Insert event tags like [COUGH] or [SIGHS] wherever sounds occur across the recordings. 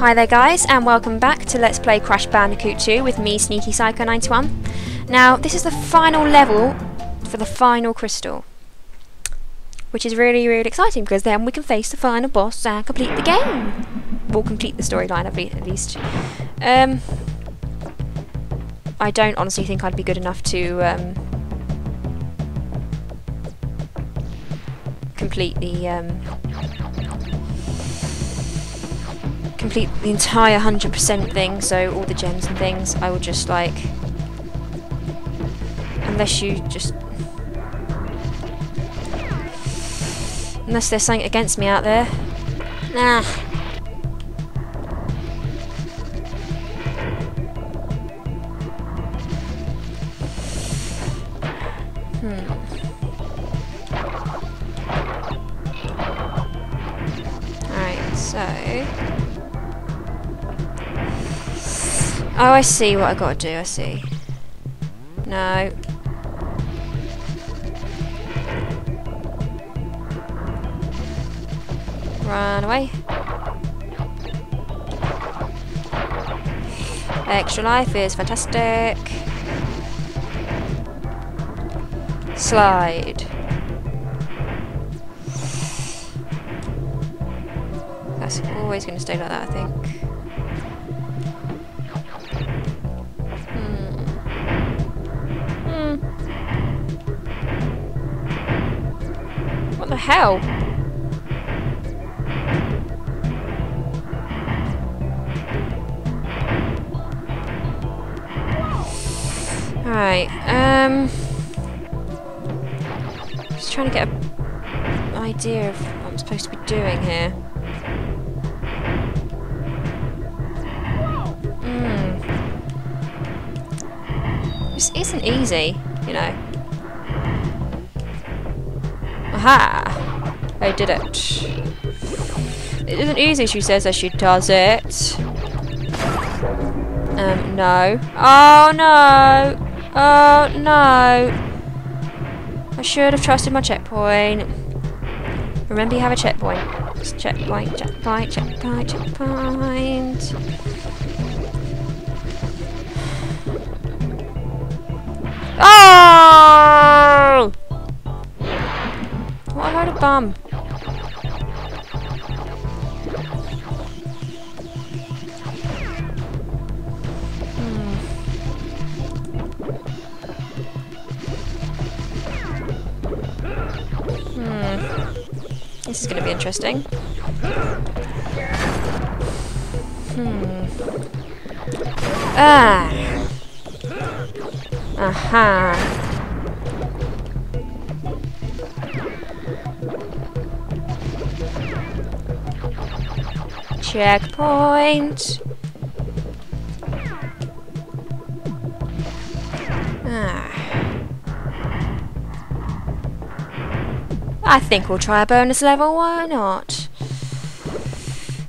Hi there guys and welcome back to Let's Play Crash Bandicoot 2 with me Sneaky Psycho 91. Now this is the final level for the final crystal. Which is really really exciting because then we can face the final boss and complete the game. We'll complete the storyline at least. Um, I don't honestly think I'd be good enough to um, complete the um, complete the entire 100% thing, so all the gems and things, I will just like... Unless you just... Unless there's something against me out there. Nah. I see what I gotta do, I see. No. Run away. Extra life is fantastic. Slide. That's always going to stay like that, I think. Hell? Alright, um... Just trying to get an idea of what I'm supposed to be doing here. Hmm. This isn't easy, you know. Aha! I did it. It isn't easy, she says as she does it. Um, no. Oh, no! Oh, no! I should have trusted my checkpoint. Remember you have a checkpoint. Just checkpoint, checkpoint, checkpoint, checkpoint. Oh! What a load bum. This is going to be interesting. Hmm. Ah. Aha. Checkpoint. I think we'll try a bonus level, why not?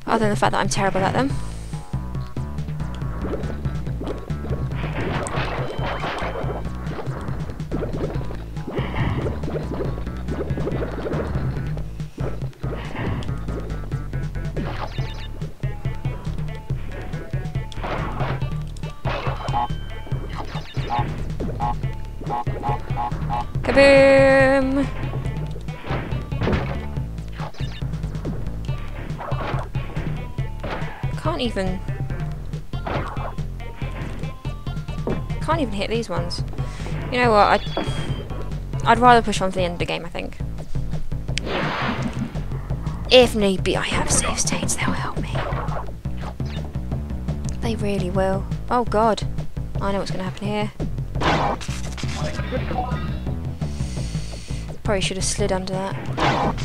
Other than the fact that I'm terrible at them. Kaboom! Can't even... Can't even hit these ones. You know what, I'd, I'd rather push on to the end of the game, I think. If need be, I have save states, they'll help me. They really will. Oh god. I know what's going to happen here. Probably should have slid under that.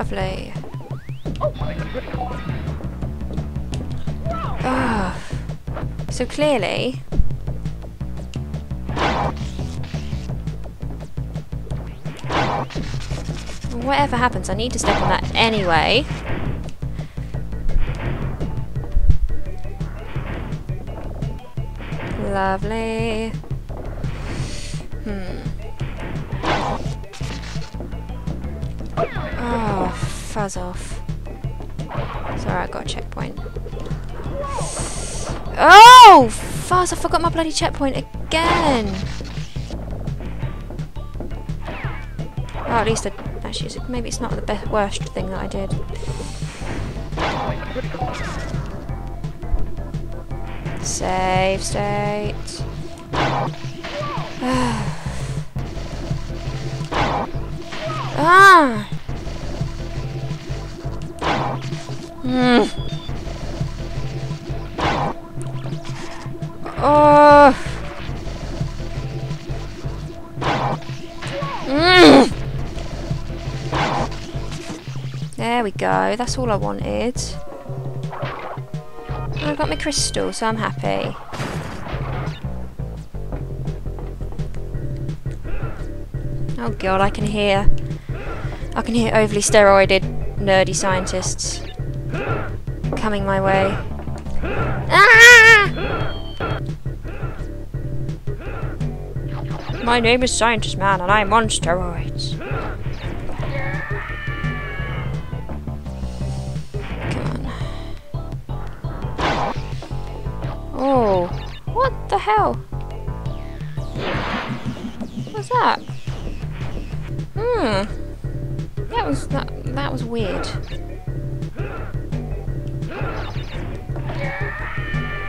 Lovely. Ah. So clearly... Whatever happens, I need to step on that anyway. Lovely. Hmm. Fuzz off. Sorry, I got a checkpoint. Oh, fuzz! I forgot my bloody checkpoint again. Oh, at least I, actually, maybe it's not the best, worst thing that I did. Save state. [SIGHS] ah! Hmm. Oh. Mm. There we go. That's all I wanted. I got my crystal, so I'm happy. Oh god, I can hear... I can hear overly steroided, nerdy scientists coming my way. Ah! My name is Scientist Man and I'm on steroids. Oh, what the hell? What's that? Hmm. That was that that was weird.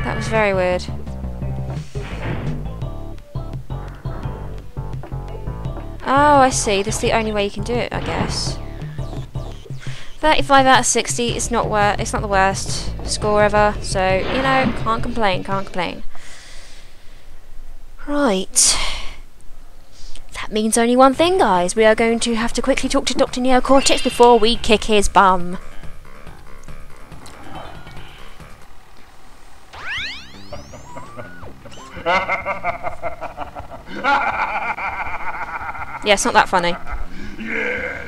That was very weird. Oh, I see. That's the only way you can do it, I guess. 35 out of 60. It's not wor It's not the worst score ever. So you know, can't complain. Can't complain. Right. That means only one thing, guys. We are going to have to quickly talk to Dr. Neo Cortex before we kick his bum. [LAUGHS] yeah, it's not that funny. yes,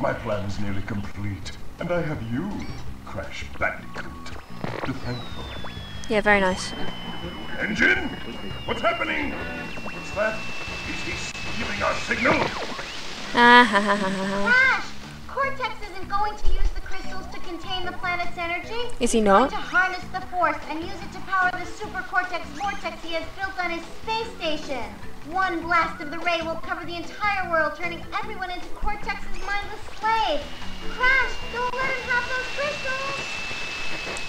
my plan is nearly complete, and I have you, Crash Bandicoot, to thank for it. Yeah, very nice. N. Gin, what's happening? What's that? Is he giving our signal? Ah ha ha ha ha. Crash! Cortex isn't going to use to contain the planet's energy. Is he not? to harness the force and use it to power the super cortex vortex he has built on his space station. One blast of the ray will cover the entire world, turning everyone into Cortex's mindless slaves. Crash, don't let him have those crystals.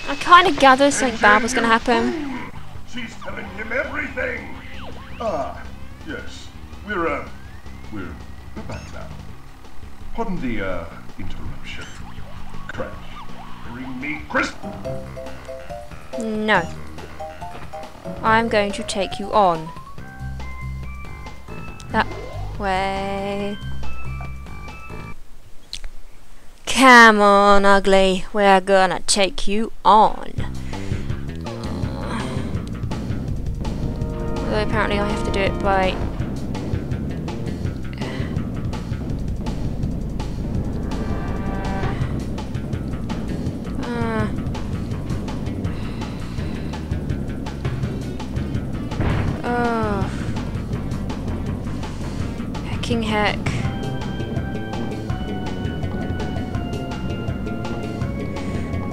I kind of gathered something bad was going to happen. She's telling him everything. Ah, yes. We're, uh, we're, we're back now. Pardon the, uh, interruption. Crash, bring me crystal. No. I'm going to take you on. That way. Come on, ugly. We're gonna take you on. Although apparently I have to do it by... heck.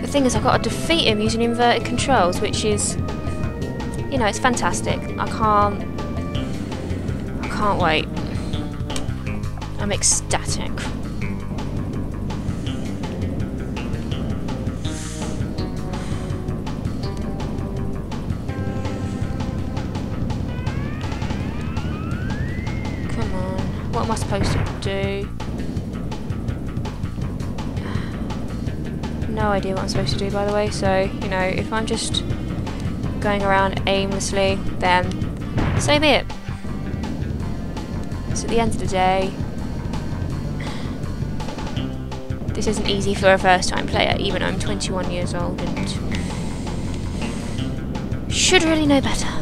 The thing is, I've got to defeat him using inverted controls, which is, you know, it's fantastic. I can't, I can't wait. I'm ecstatic. Am I supposed to do? No idea what I'm supposed to do, by the way. So, you know, if I'm just going around aimlessly, then so be it. So at the end of the day, this isn't easy for a first time player, even though I'm 21 years old and should really know better.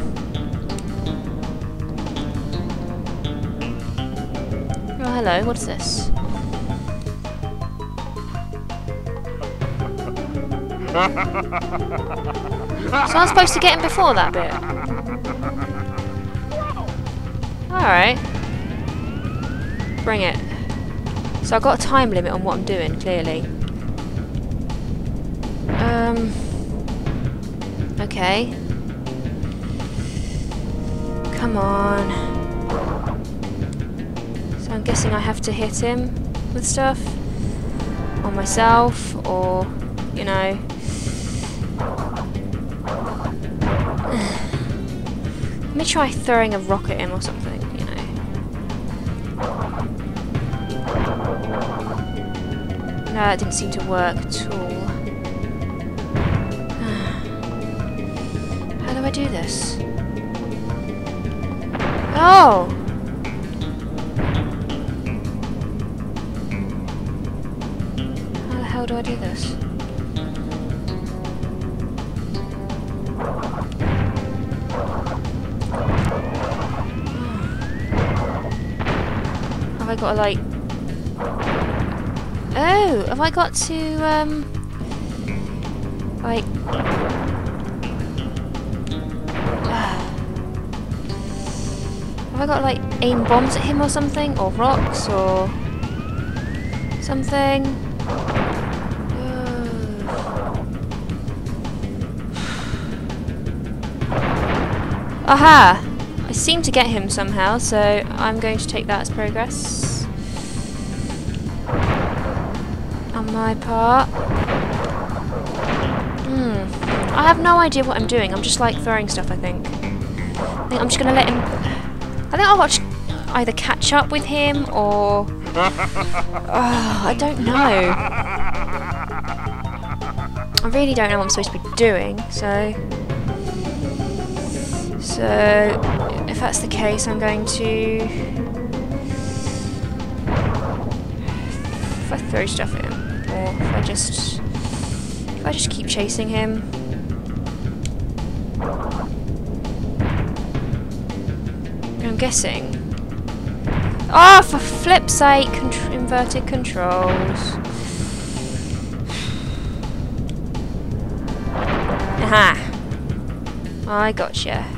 Hello, what's this? so I'm supposed to get him before that bit? Alright. Bring it. So I've got a time limit on what I'm doing, clearly. Um. Okay. Come on. Guessing I have to hit him with stuff. On myself, or, you know. [SIGHS] Let me try throwing a rock at him or something, you know. No, that didn't seem to work at all. [SIGHS] How do I do this? Oh! Hell do I do this? Have I got to like... Oh! Have I got to, um... Like... [SIGHS] Have I got to like aim bombs at him or something? Or rocks or... Something? Aha! I seem to get him somehow, so I'm going to take that as progress. On my part. Hmm. I have no idea what I'm doing. I'm just like throwing stuff, I think. I think I'm just going to let him... I think I'll watch either catch up with him or... [LAUGHS] Oh, I don't know. I really don't know what I'm supposed to be doing, so... So, if that's the case, I'm going to... If I throw stuff at him, or if I just... If I just keep chasing him... I'm guessing... Oh, for flip's sake, inverted controls. [SIGHS] Aha! I gotcha.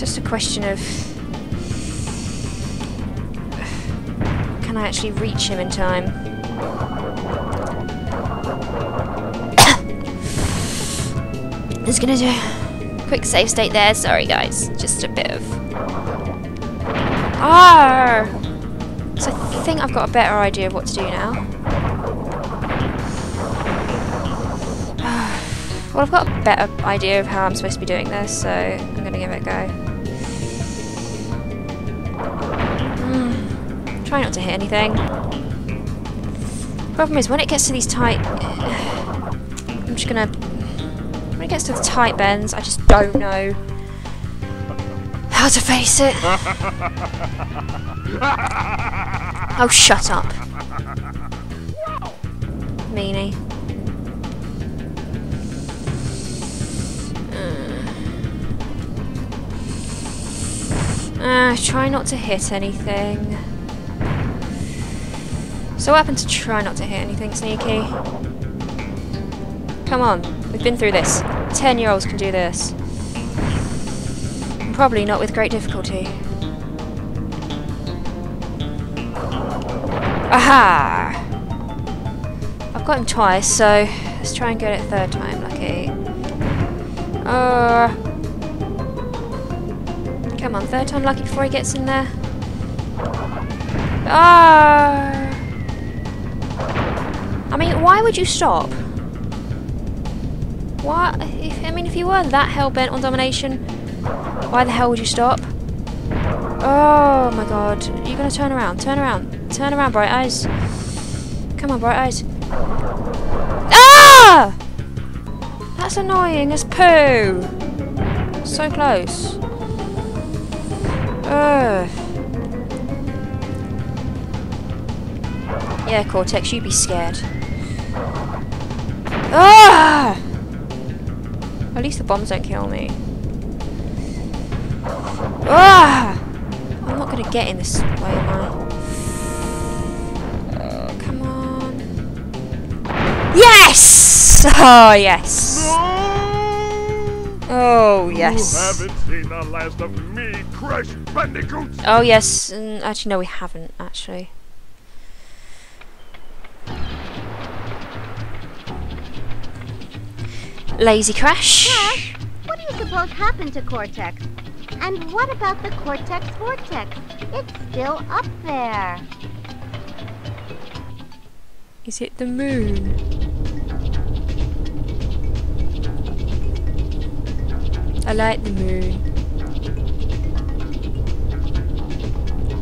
It's just a question of... Can I actually reach him in time? [COUGHS] Just gonna do quick save state there. Sorry guys, just a bit of... Ah! So I think I've got a better idea of what to do now. [SIGHS] Well, I've got a better idea of how I'm supposed to be doing this, so I'm going to give it a go. Try not to hit anything. Problem is, when it gets to these tight... [SIGHS] I'm just going to... When it gets to the tight bends, I just don't know how to face it. [LAUGHS] oh, shut up. Meanie. Uh, try not to hit anything. So what happened to try not to hit anything, Sneaky? Come on, we've been through this. Ten-year-olds can do this. Probably not with great difficulty. Aha! I've got him twice, so let's try and get it third time, lucky. Uh, Come on, third time lucky before he gets in there. Ah! I mean, why would you stop? If, I mean, if you were that hell-bent on domination, why the hell would you stop? Oh my god. You're gonna turn around. Turn around. Turn around, Bright Eyes. Come on, Bright Eyes. Ah! That's annoying as poo. So close. Ugh. Yeah, Cortex, you'd be scared. Ah! At least the bombs don't kill me. Ah! I'm not gonna get in this way, am I? Oh, come on. Yes! Oh, yes. Oh, yes. You haven't seen the last of me, Crash Bandicoot! Oh, yes. Mm, actually, no, we haven't, actually. Lazy Crash. Crash, what do you suppose happened to Cortex? And what about the Cortex Vortex? It's still up there. Is it the moon? I like the moon.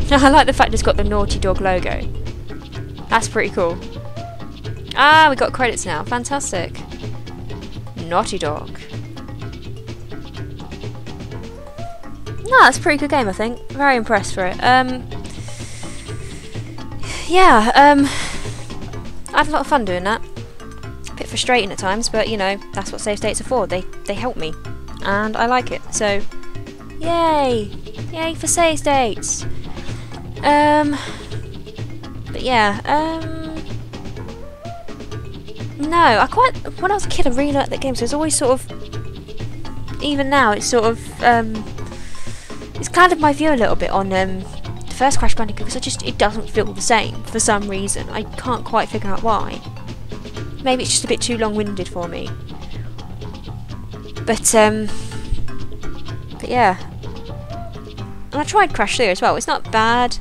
[LAUGHS] I like the fact it's got the Naughty Dog logo. That's pretty cool. Ah, we got credits now. Fantastic. Naughty Dog. No, that's a pretty good game, I think. Very impressed for it. Um, yeah, um, I had a lot of fun doing that. A bit frustrating at times, but you know, that's what save states are for. They they help me, and I like it. So, yay, yay for save states. Um, but yeah, um, no, I quite when I was a kid, I really liked that game. So it's always sort of, even now, it's sort of um, it's clouded my view a little bit on um the first Crash Bandicoot because I just it doesn't feel the same for some reason. I can't quite figure out why. Maybe it's just a bit too long-winded for me. But um, but yeah. And I tried Crash 3 as well. It's not bad.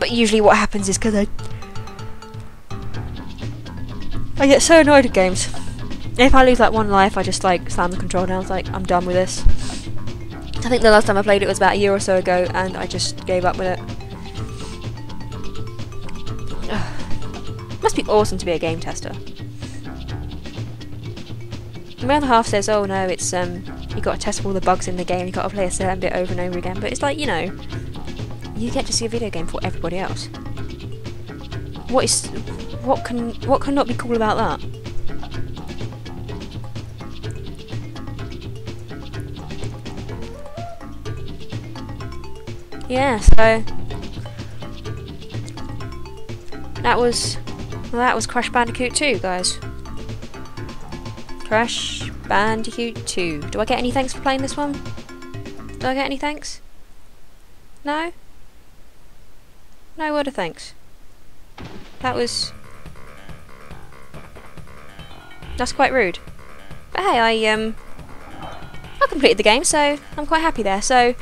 But usually what happens is because I I get so annoyed at games. If I lose like one life, I just like slam the control down. It's like I'm done with this. I think the last time I played it was about a year or so ago, and I just gave up with it. [SIGHS] Must be awesome to be a game tester. My other half says, "Oh no, it's um, you got to test all the bugs in the game. You got to play a certain bit over and over again." But it's like you know, you get to see a video game for everybody else. What is, what can, what can not be cool about that? Yeah, so that was well, that was Crash Bandicoot 2, guys. Crash Bandicoot 2. Do I get any thanks for playing this one? Do I get any thanks? No? No word of thanks. That was that's quite rude. But hey, I um I completed the game, so I'm quite happy there. So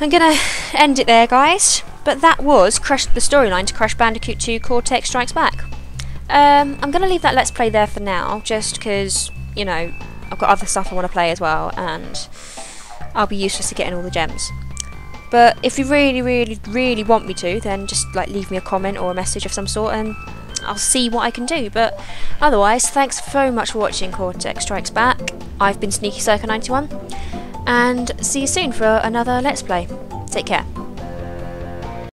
I'm gonna end it there, guys. But that was Crash the storyline to Crash Bandicoot 2 Cortex Strikes Back. Um, I'm gonna leave that Let's Play there for now, just because you know I've got other stuff I want to play as well, and I'll be useless to getting all the gems. But if you really, really, really want me to, then just like leave me a comment or a message of some sort, and I'll see what I can do. But otherwise, thanks very much for watching Cortex Strikes Back. I've been Sneaky Psycho 91 and see you soon for another Let's Play. Take care.